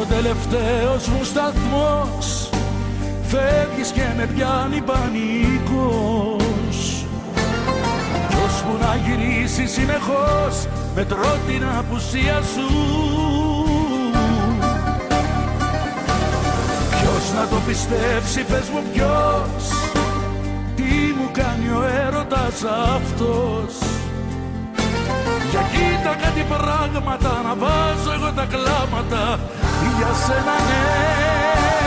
τελευταίος μου σταθμός. Φεύγεις και με πιάνει πανικός. Κι ώσπου να γυρίσεις συνεχώς Μετρώ την απουσία σου. Ποιος να το πιστέψει πες μου ποιος. Τι μου κάνει ο έρωτας αυτός. Για κοίτα κάτι πράγματα να βάζω εγώ τα κλάματα días en la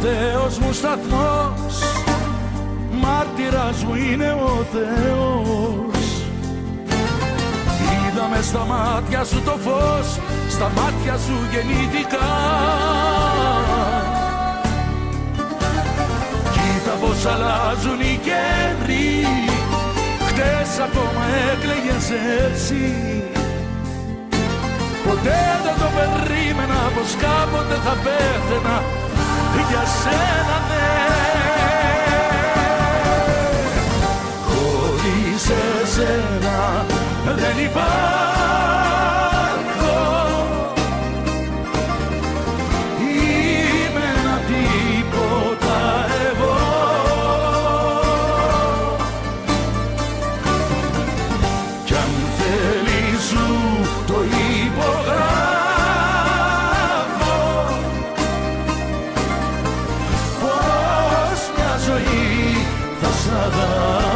τελευταίος μου σταθμός Μάρτυρας μου είναι ο Θεός. Είδαμε στα μάτια σου το φως Στα μάτια σου γεννήθηκα. Κοίτα πως αλλάζουν οι καιροί Χτες ακόμα έκλαιγες εσύ. Ποτέ δεν το περίμενα πως κάποτε θα πέθαινα για σένα ναι Χωρίς εσένα δεν υπάρχει هذا